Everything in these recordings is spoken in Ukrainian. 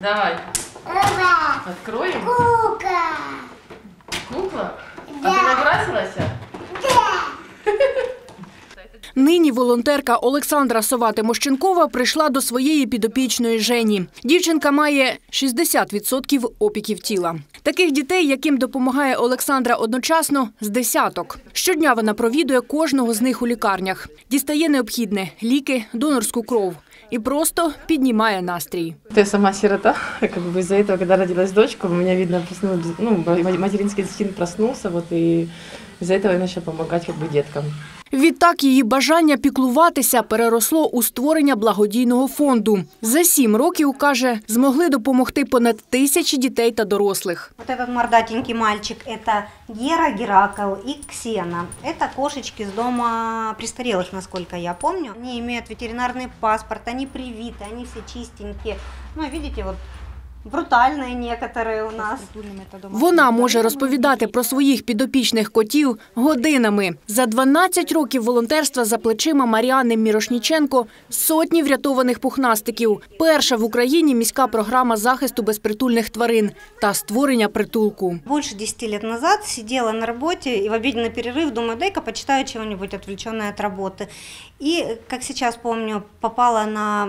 Давай, Ура! откроем. Кука! Кукла? А Да. ты накрасилася? Нині волонтерка Олександра Сова-Тимощенкова прийшла до своєї підопічної Жені. Дівчинка має 60% опіків тіла. Таких дітей, яким допомагає Олександра одночасно, з десяток. Щодня вона провідує кожного з них у лікарнях, дістає необхідне ліки, донорську кров і просто піднімає настрій. Ты сама сирота, как бы из-за этого, когда родилась дочка, у меня, видно, проснулся, ну, ма- материнский инстинкт проснулся, вот, и из-за этого я начала помогать, как бы, деткам. Відтак її бажання піклуватися переросло у створення благодійного фонду. За сім років каже, змогли допомогти понад тисячі дітей та дорослих. Вот этот мордатенький мальчик – это Гера, Геракл и Ксена. Это кошечки с дома престарелых, насколько я помню. Они имеют ветеринарный паспорт, они привиты, они все чистенькие. Ну, видите, вот брутальные некоторые у нас. Вона може розповідати про своїх підопічних котів годинами. За 12 років волонтерства за плечима Маріани Мірошніченко сотні врятованих пухнастиків. Перша в Україні міська програма захисту безпритульних тварин та створення притулку. Больше 10 лет назад сидела на работе и в обеденный перерыв думаю, дай-ка почитаю чего-нибудь отвлеченное от работы. И, как сейчас помню, попала на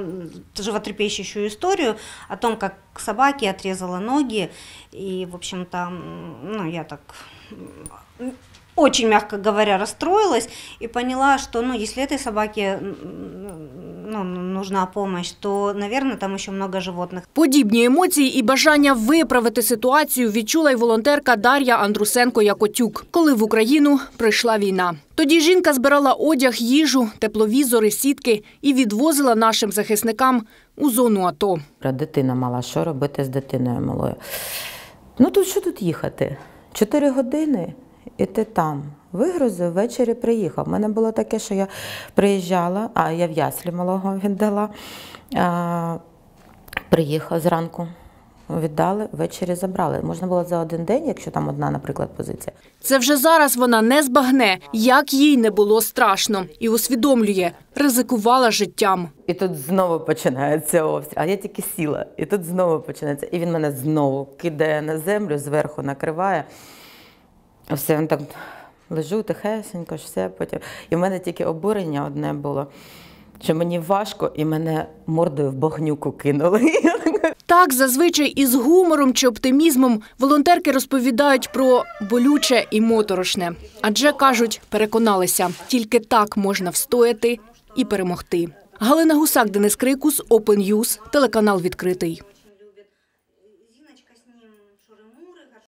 животрепещущую историю о том, как собаке отрезала ноги. И, в общем-то, ну, я так очень, мягко говоря, расстроилась и поняла, что, ну, если этой собаке нужна помощь, то, наверное, там еще много животных. Подібні емоції і бажання виправити ситуацію відчула й волонтерка Дар'я Андрусенко Якотюк, коли в Україну прийшла війна. Тоді жінка збирала одяг, їжу, тепловізори, сітки і відвозила нашим захисникам у зону АТО. Дитина мала, що робити з дитиною малою. Ну тут що тут їхати? Чотири години і ти там. Вигрузив, ввечері приїхав. У мене було таке, що я приїжджала, а я в яслі малого віддала. А, приїхав зранку, віддали, ввечері забрали. Можна було за один день, якщо там одна, наприклад, позиція. Це вже зараз вона не збагне, як їй не було страшно, і усвідомлює, ризикувала життям. І тут знову починається обстріл. А я тільки сіла, і тут знову починається. І він мене знову кидає на землю, зверху накриває. Все, так лежу тихесенько, ж все потім. І в мене тільки обурення одне було, що мені важко, і мене мордою в багнюку кинули. Так, зазвичай із гумором чи оптимізмом волонтерки розповідають про болюче і моторошне. Адже кажуть, переконалися, тільки так можна встояти і перемогти. Галина Гусак, Денис Крикус, Open News, телеканал відкритий.